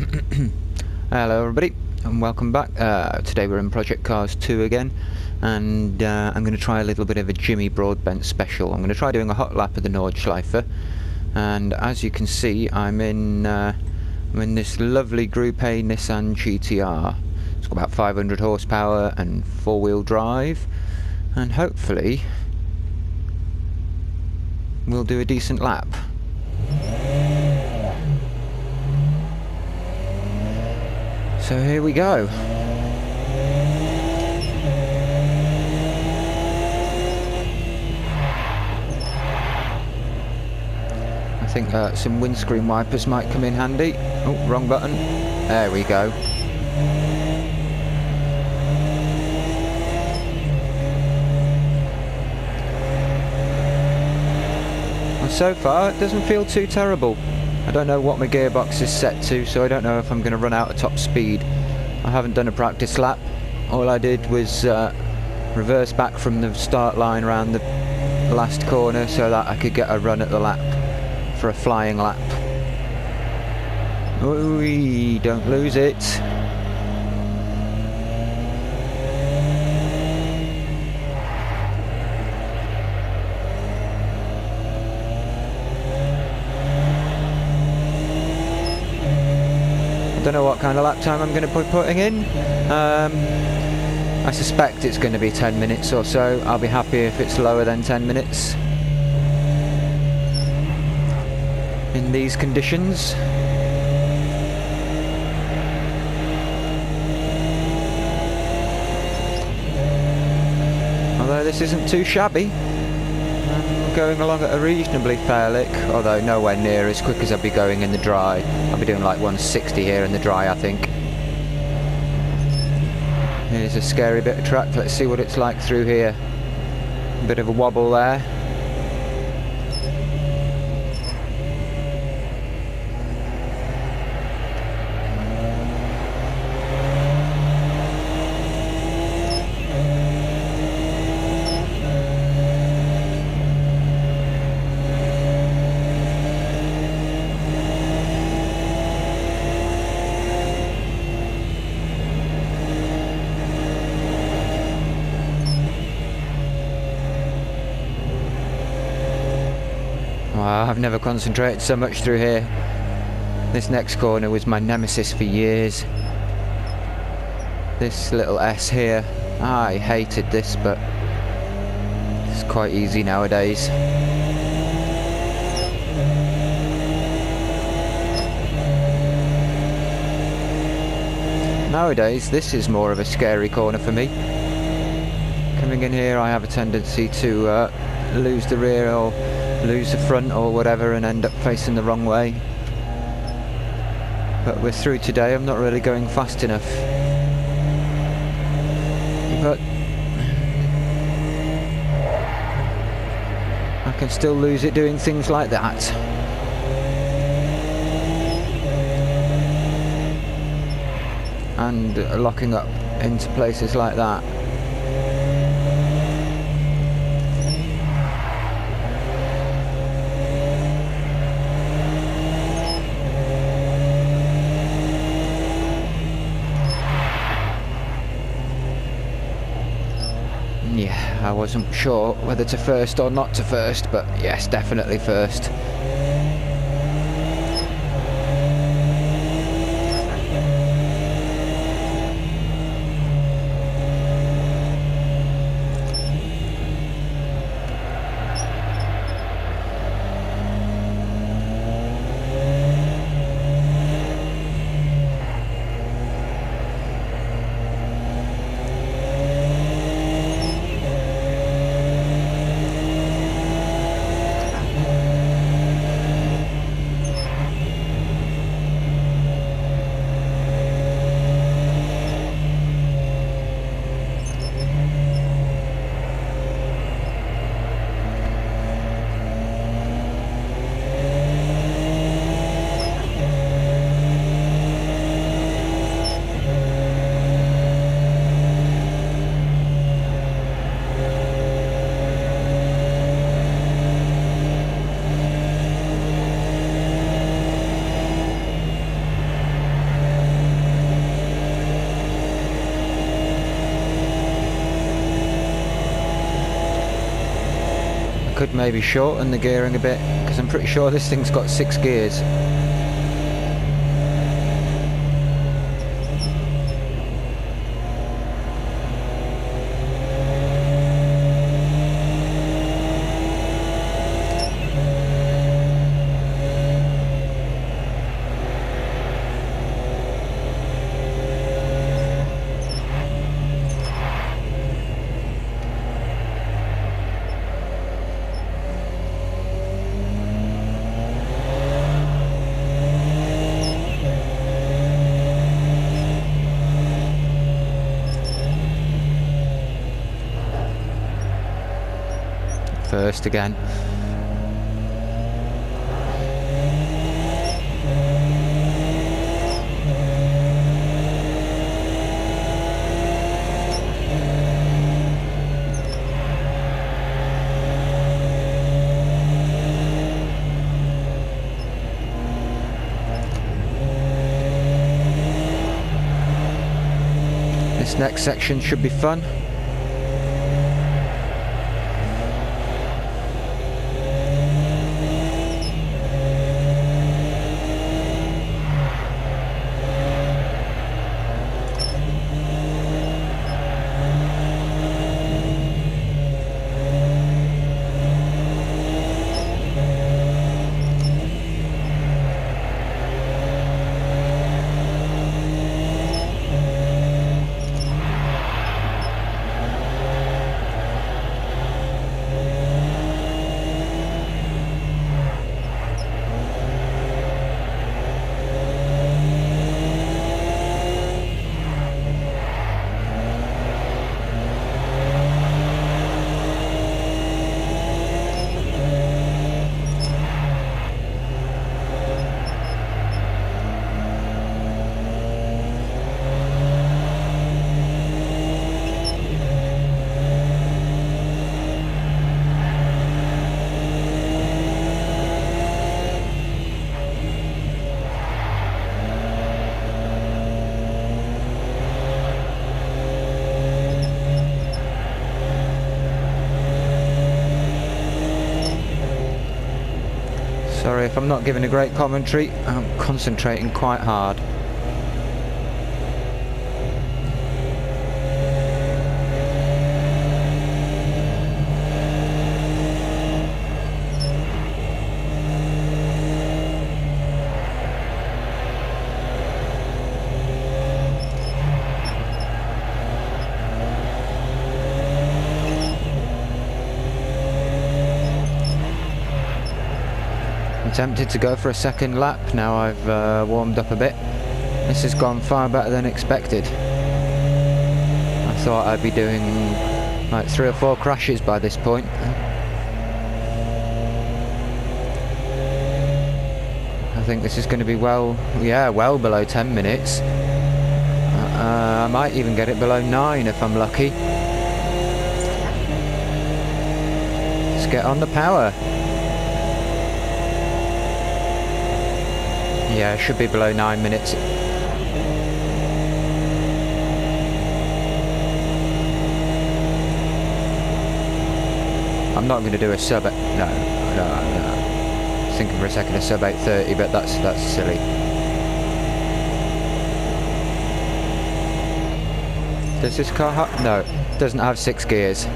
Hello everybody and welcome back. Uh, today we're in Project Cars 2 again and uh, I'm going to try a little bit of a Jimmy Broadbent special. I'm going to try doing a hot lap of the Nordschleife and as you can see I'm in, uh, I'm in this lovely Group A Nissan GTR. It's got about 500 horsepower and four wheel drive and hopefully we'll do a decent lap. So here we go. I think uh, some windscreen wipers might come in handy. Oh, wrong button. There we go. So far, it doesn't feel too terrible. I don't know what my gearbox is set to, so I don't know if I'm going to run out of top speed. I haven't done a practice lap. All I did was uh, reverse back from the start line around the last corner so that I could get a run at the lap for a flying lap. Ooh, don't lose it. Don't know what kind of lap time I'm going to be putting in. Um, I suspect it's going to be 10 minutes or so. I'll be happy if it's lower than 10 minutes. In these conditions. Although this isn't too shabby. Going along at a reasonably fair lick, although nowhere near as quick as I'd be going in the dry. I'll be doing like 160 here in the dry, I think. Here's a scary bit of track. Let's see what it's like through here. Bit of a wobble there. I've never concentrated so much through here. This next corner was my nemesis for years. This little S here, I hated this, but it's quite easy nowadays. Nowadays, this is more of a scary corner for me. Coming in here, I have a tendency to uh, lose the rear or lose the front or whatever and end up facing the wrong way. But we're through today, I'm not really going fast enough. But I can still lose it doing things like that. And locking up into places like that. Yeah, I wasn't sure whether to first or not to first, but yes, definitely first. Maybe shorten the gearing a bit, because I'm pretty sure this thing's got six gears. First again. This next section should be fun. Sorry if I'm not giving a great commentary, I'm concentrating quite hard. I'm tempted to go for a second lap now I've uh, warmed up a bit. This has gone far better than expected. I thought I'd be doing like three or four crashes by this point. I think this is going to be well, yeah, well below 10 minutes. Uh, I might even get it below 9 if I'm lucky. Let's get on the power. Yeah, should be below nine minutes. I'm not going to do a sub. No, no, no. I was thinking for a second a sub 830, but that's that's silly. Does this car have? No, doesn't have six gears.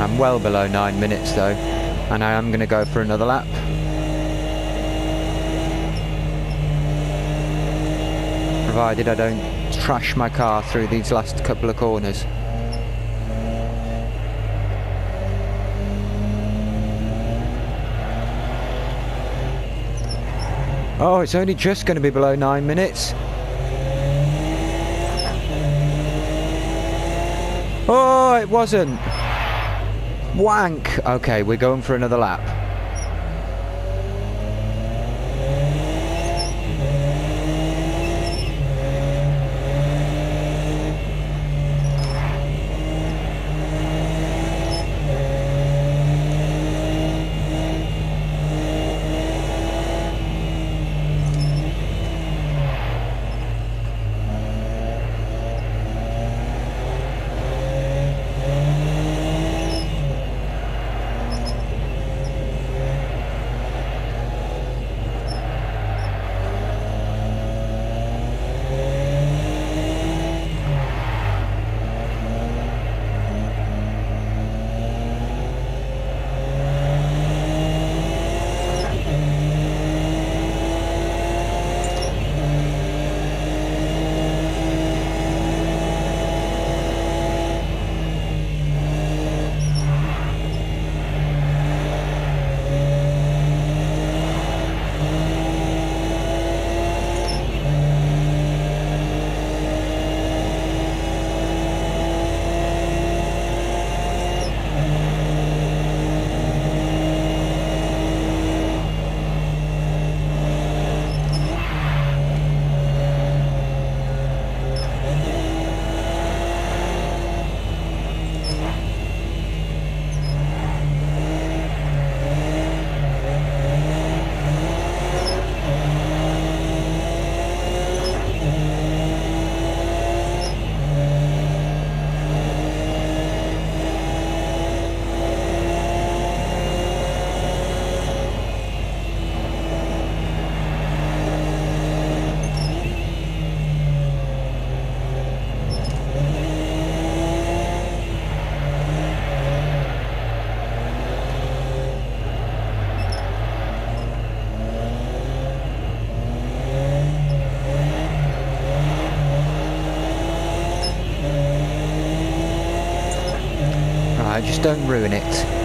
I'm well below nine minutes though and I am going to go for another lap. Provided I don't trash my car through these last couple of corners. Oh, it's only just going to be below nine minutes. Oh, it wasn't. Wank! Okay, we're going for another lap. I just don't ruin it.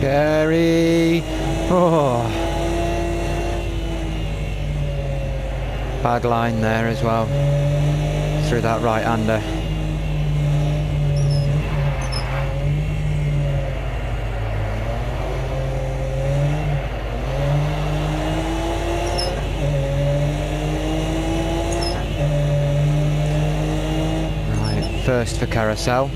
Scary. Oh. Bad line there as well. Through that right hander. Right, first for carousel.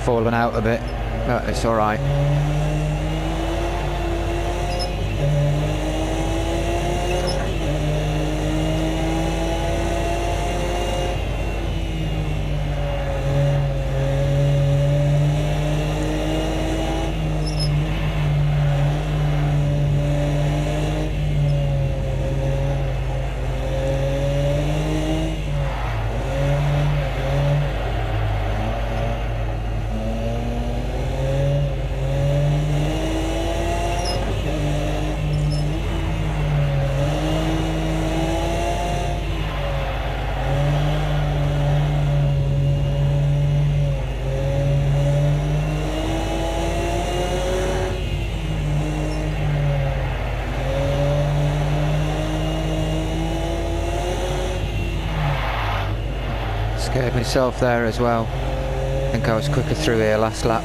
Fallen out a bit, but it's alright. Scared myself there as well. I think I was quicker through here last lap.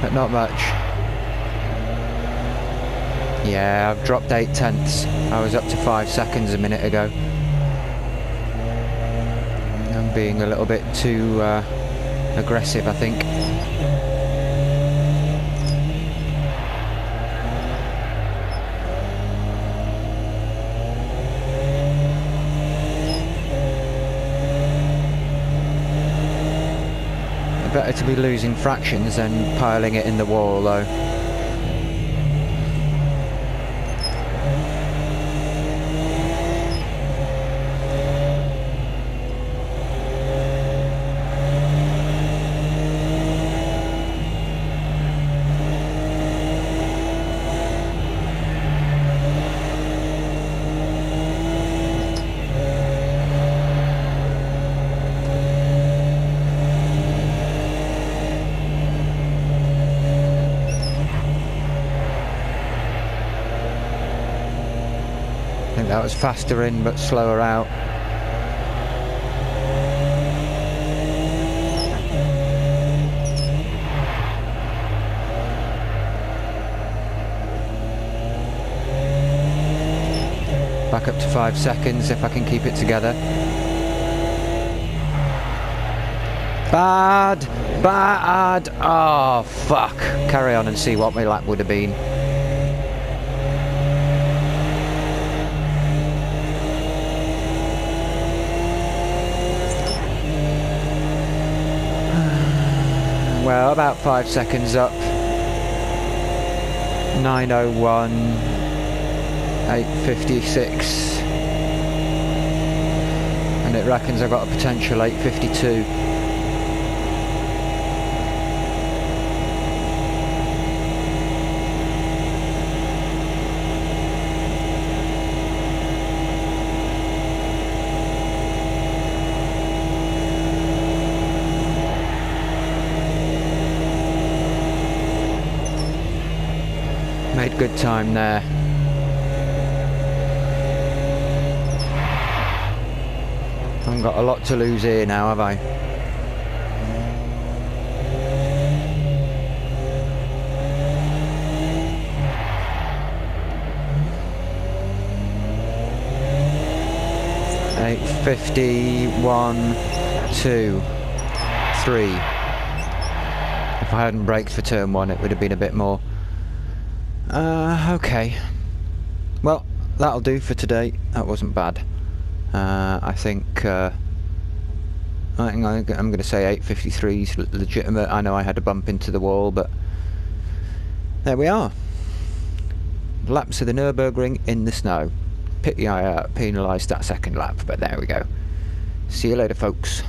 But not much. Yeah, I've dropped 8 tenths. I was up to 5 seconds a minute ago. I'm being a little bit too uh, aggressive, I think. Better to be losing fractions than piling it in the wall though. That was faster in but slower out. Back up to five seconds if I can keep it together. Bad! Bad! Oh, fuck. Carry on and see what my lap would have been. Well, about five seconds up. 901, 856. And it reckons I've got a potential 852. Good time there. I've got a lot to lose here now, have I? Eight fifty one two three. If I hadn't braked for turn one it would have been a bit more. Uh, okay. Well, that'll do for today. That wasn't bad. Uh, I think uh, I think I'm going to say 853 is legitimate. I know I had a bump into the wall, but there we are. Laps of the Nürburgring in the snow. Pity I uh, penalised that second lap, but there we go. See you later, folks.